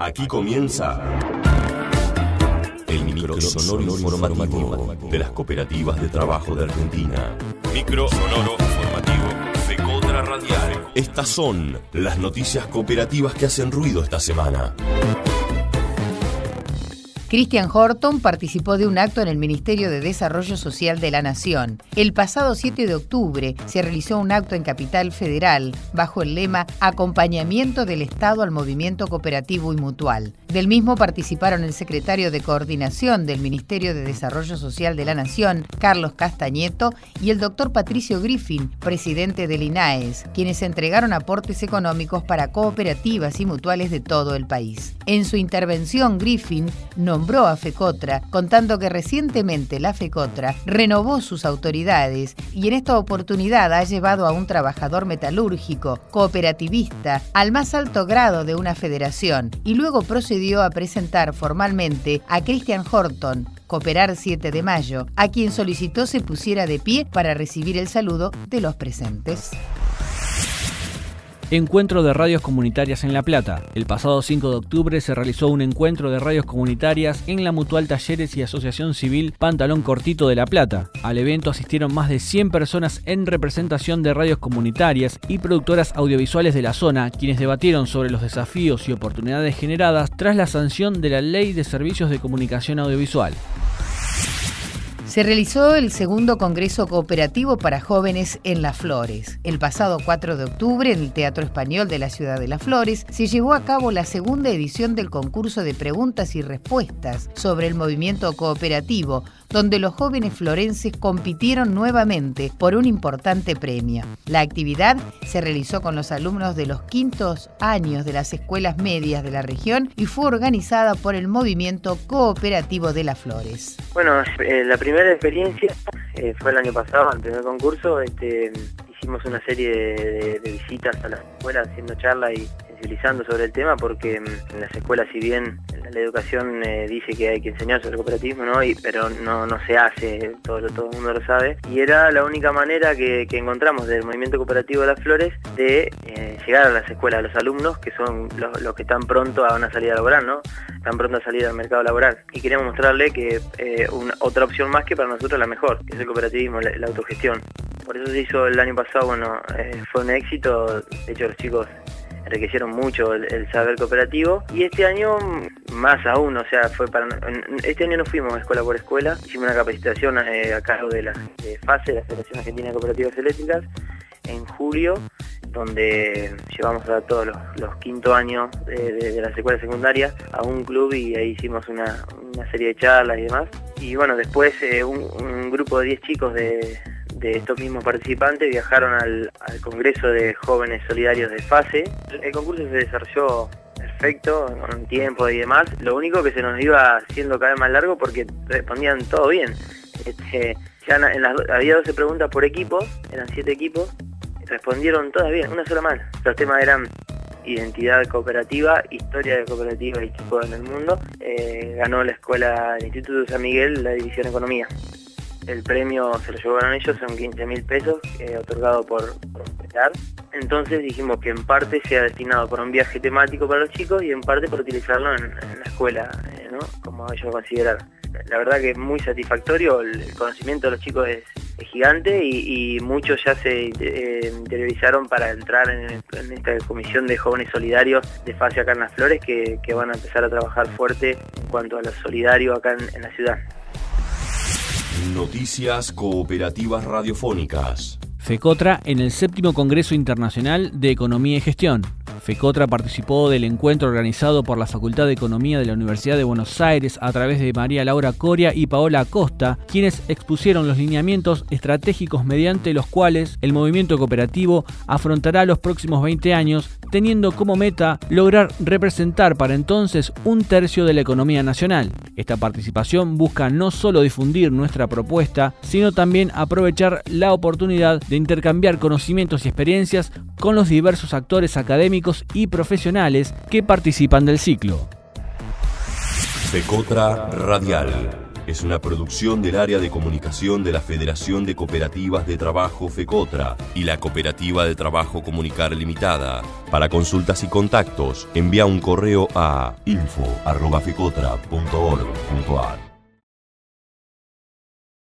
Aquí comienza el micro sonoro informativo de las cooperativas de trabajo de Argentina. Micro sonoro informativo FECOTRA Radial. Estas son las noticias cooperativas que hacen ruido esta semana. Christian Horton participó de un acto en el Ministerio de Desarrollo Social de la Nación. El pasado 7 de octubre se realizó un acto en Capital Federal bajo el lema Acompañamiento del Estado al movimiento cooperativo y mutual. Del mismo participaron el secretario de Coordinación del Ministerio de Desarrollo Social de la Nación, Carlos Castañeto, y el doctor Patricio Griffin, presidente del INAES, quienes entregaron aportes económicos para cooperativas y mutuales de todo el país. En su intervención, Griffin no nombró a FECOTRA, contando que recientemente la FECOTRA renovó sus autoridades y en esta oportunidad ha llevado a un trabajador metalúrgico, cooperativista, al más alto grado de una federación y luego procedió a presentar formalmente a Christian Horton, Cooperar 7 de mayo, a quien solicitó se pusiera de pie para recibir el saludo de los presentes. Encuentro de radios comunitarias en La Plata. El pasado 5 de octubre se realizó un encuentro de radios comunitarias en la Mutual Talleres y Asociación Civil Pantalón Cortito de La Plata. Al evento asistieron más de 100 personas en representación de radios comunitarias y productoras audiovisuales de la zona, quienes debatieron sobre los desafíos y oportunidades generadas tras la sanción de la Ley de Servicios de Comunicación Audiovisual. Se realizó el segundo Congreso Cooperativo para Jóvenes en Las Flores. El pasado 4 de octubre, en el Teatro Español de la Ciudad de Las Flores, se llevó a cabo la segunda edición del concurso de preguntas y respuestas sobre el movimiento cooperativo, donde los jóvenes florenses compitieron nuevamente por un importante premio. La actividad se realizó con los alumnos de los quintos años de las escuelas medias de la región y fue organizada por el movimiento cooperativo de Las Flores. Bueno, eh, la primera experiencia eh, fue el año pasado, el primer concurso. Este, hicimos una serie de, visitas a las escuelas haciendo charlas y sobre el tema porque mm, en las escuelas si bien la educación eh, dice que hay que enseñar sobre el cooperativismo, ¿no? Y, pero no, no se hace, todo, todo el mundo lo sabe. Y era la única manera que, encontramos del movimiento cooperativo de las flores de eh, llegar a las escuelas, a los alumnos, que son los, que están pronto a una salida laboral, ¿no? Están pronto a salir al mercado laboral. Y queríamos mostrarle que eh, una, otra opción más que para nosotros la mejor, que es el cooperativismo, la, autogestión. Por eso se hizo el año pasado, bueno, fue un éxito. De hecho, los chicos enriquecieron mucho el, saber cooperativo y este año más aún, o sea, fue para este año no fuimos escuela por escuela, hicimos una capacitación eh, a cargo de la FASE, la Federación Argentina de Cooperativas Eléctricas, en julio, donde llevamos a todos los, quinto años de, las escuelas secundarias a un club y ahí hicimos una, serie de charlas y demás. Y bueno, después eh, un grupo de 10 chicos de, de estos mismos participantes viajaron al, Congreso de Jóvenes Solidarios de FASE. El concurso se desarrolló perfecto, con tiempo y demás. Lo único que se nos iba haciendo cada vez más largo porque respondían todo bien. Este, había 12 preguntas por equipo, eran 7 equipos, respondieron todas bien, una sola mal. Los temas eran identidad cooperativa, historia de cooperativa y tipo en el mundo. Eh, ganó la escuela del Instituto de San Miguel la división Economía. El premio se lo llevaron ellos, son 15 mil pesos, eh, otorgado por, por Entonces dijimos que en parte sea destinado para un viaje temático para los chicos y en parte para utilizarlo en, la escuela, eh, ¿no? como ellos consideran. La verdad que es muy satisfactorio, el, conocimiento de los chicos es, gigante y, muchos ya se eh, interiorizaron para entrar en, esta comisión de jóvenes solidarios de fase acá en Las Flores que, van a empezar a trabajar fuerte en cuanto a lo solidario acá en la ciudad. Noticias Cooperativas Radiofónicas. FECOTRA en el séptimo Congreso Internacional de Economía y Gestión. FECOTRA participó del encuentro organizado por la Facultad de Economía de la Universidad de Buenos Aires a través de María Laura Coria y Paola Acosta, quienes expusieron los lineamientos estratégicos mediante los cuales el movimiento cooperativo afrontará los próximos 20 años teniendo como meta lograr representar para entonces un tercio de la economía nacional. Esta participación busca no solo difundir nuestra propuesta, sino también aprovechar la oportunidad de intercambiar conocimientos y experiencias con los diversos actores académicos y profesionales que participan del ciclo. Radial. Es una producción del área de comunicación de la Federación de Cooperativas de Trabajo FECOTRA y la Cooperativa de Trabajo Comunicar Limitada. Para consultas y contactos, envía un correo a info.fecotra.org.ar.